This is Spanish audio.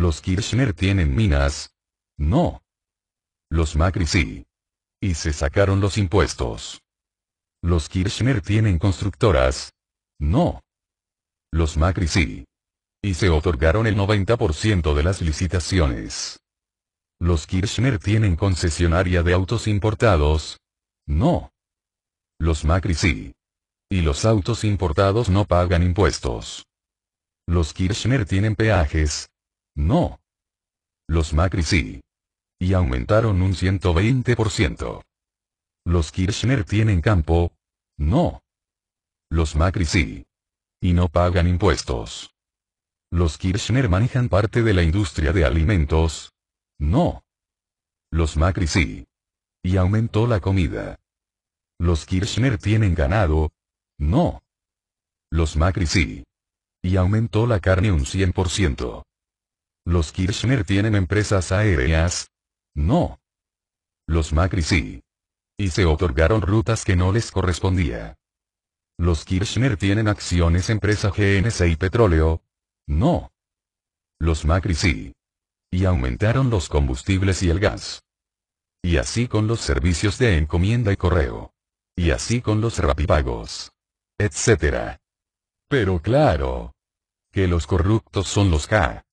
Los Kirchner tienen minas. No. Los Macri sí. Y se sacaron los impuestos. Los Kirchner tienen constructoras. No. Los Macri sí. Y se otorgaron el 90% de las licitaciones. Los Kirchner tienen concesionaria de autos importados. No. Los Macri sí. Y los autos importados no pagan impuestos. Los Kirchner tienen peajes. No. Los Macri sí. Y aumentaron un 120%. Los Kirchner tienen campo. No. Los Macri sí. Y no pagan impuestos. Los Kirchner manejan parte de la industria de alimentos. No. Los Macri sí. Y aumentó la comida. Los Kirchner tienen ganado. No. Los Macri sí. Y aumentó la carne un 100%. Los Kirchner tienen empresas aéreas. No. Los Macri sí. Y se otorgaron rutas que no les correspondía. Los Kirchner tienen acciones empresa GNC y petróleo. No. Los Macri sí. Y aumentaron los combustibles y el gas. Y así con los servicios de encomienda y correo. Y así con los rapipagos etc. Pero claro. Que los corruptos son los K.